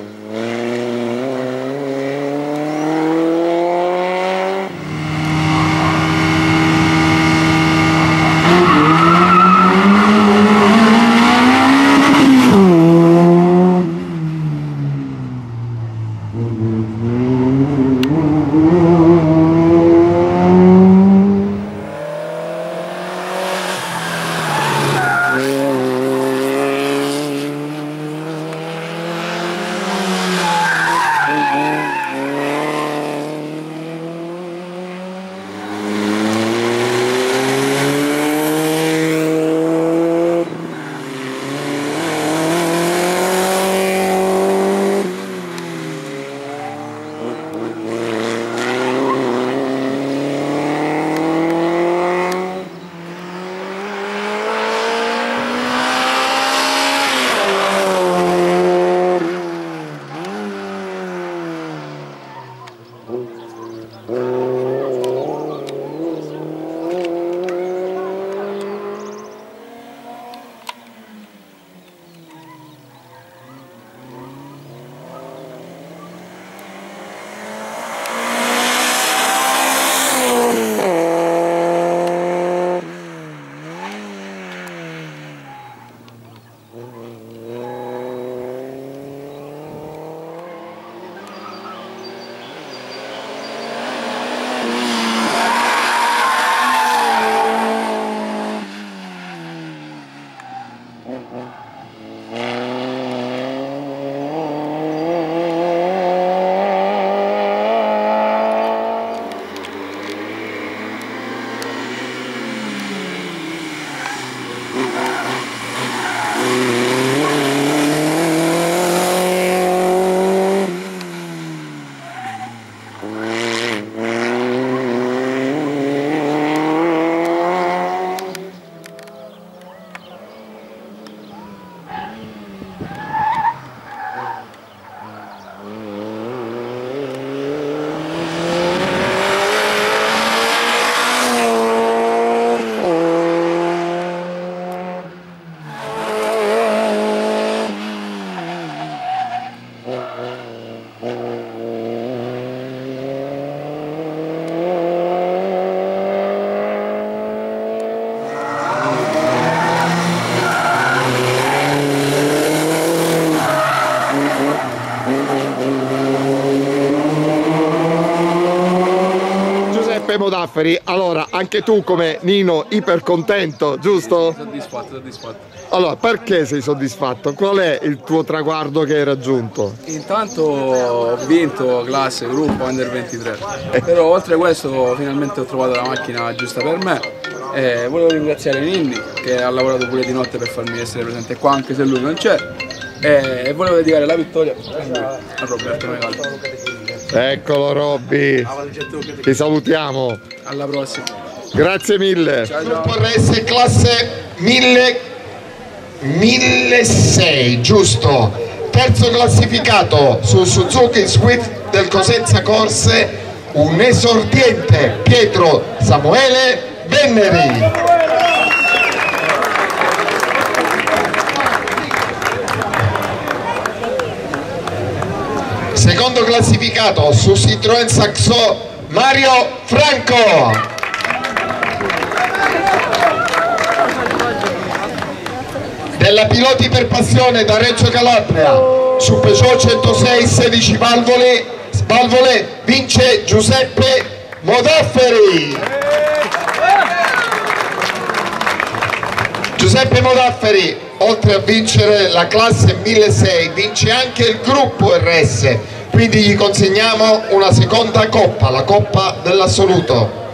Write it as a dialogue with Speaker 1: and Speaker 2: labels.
Speaker 1: Mm-hmm. Mm-hmm. Giuseppe Modafferi, allora anche tu come Nino iper contento, giusto?
Speaker 2: Soddisfatto, soddisfatto.
Speaker 1: Allora, perché sei soddisfatto? Qual è il tuo traguardo che hai raggiunto?
Speaker 2: Intanto ho vinto classe, gruppo Under 23, però oltre a questo finalmente ho trovato la macchina giusta per me e volevo ringraziare Ninni che ha lavorato pure di notte per farmi essere presente qua anche se lui non c'è e volevo dedicare la vittoria a Roberto Megallo.
Speaker 1: Eccolo Robby, ti salutiamo,
Speaker 2: Alla prossima.
Speaker 1: grazie mille.
Speaker 2: Ciao ciao.
Speaker 3: RS classe 1000 1006, giusto? Terzo classificato su Suzuki Swift del Cosenza Corse, un esordiente Pietro Samuele Benneri. Secondo classificato su Citroën Saxo Mario Franco. della Piloti per Passione da Reggio Calabria. Su Peugeot 106 16 valvole, valvole vince Giuseppe Modafferi Giuseppe Modafferi oltre a vincere la classe 1006 vince anche il gruppo RS quindi gli consegniamo una seconda coppa la coppa dell'assoluto